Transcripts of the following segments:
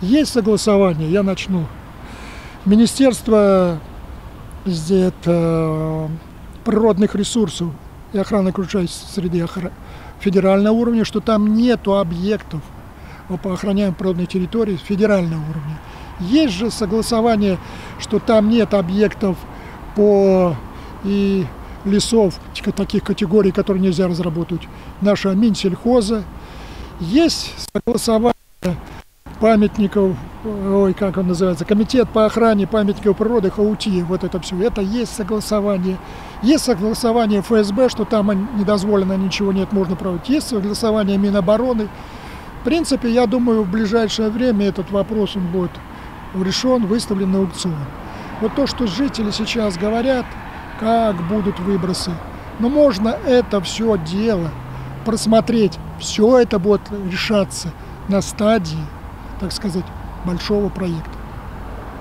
Есть согласование, я начну. Министерство это, природных ресурсов и охраны окружающей среды федерального уровня, что там нету объектов по охраняемой природной территории федерального уровня. Есть же согласование, что там нет объектов по и лесов, таких категорий, которые нельзя разработать. Нашего Минсельхоза. Есть согласование памятников, ой, как он называется, комитет по охране памятников природы Хаути, вот это все, это есть согласование. Есть согласование ФСБ, что там недозволено, ничего нет, можно проводить. Есть согласование Минобороны. В принципе, я думаю, в ближайшее время этот вопрос он будет решен, выставлен на аукцион. Вот то, что жители сейчас говорят, как будут выбросы, но можно это все дело просмотреть, все это будет решаться на стадии так сказать, большого проекта.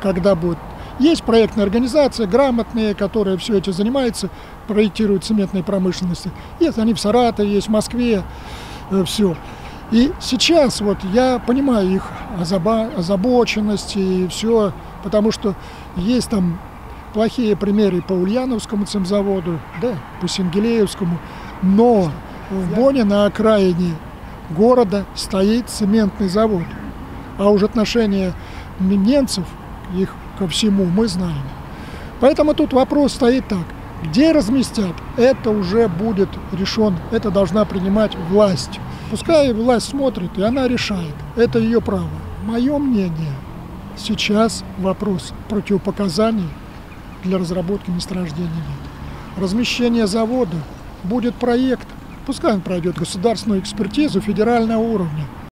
Когда будет... Есть проектная организация, грамотные, которые все этим занимаются, проектируют цементной промышленности. Есть они в Саратове, есть в Москве, э, все. И сейчас вот я понимаю их озаба- озабоченность и все, потому что есть там плохие примеры по Ульяновскому цемзаводу, да, по Сингелеевскому, но в Боне на окраине города стоит цементный завод. А уж отношение немцев их ко всему мы знаем. Поэтому тут вопрос стоит так. Где разместят, это уже будет решен, это должна принимать власть. Пускай власть смотрит, и она решает. Это ее право. Мое мнение, сейчас вопрос противопоказаний для разработки месторождения нет. Размещение завода будет проект, пускай он пройдет государственную экспертизу федерального уровня.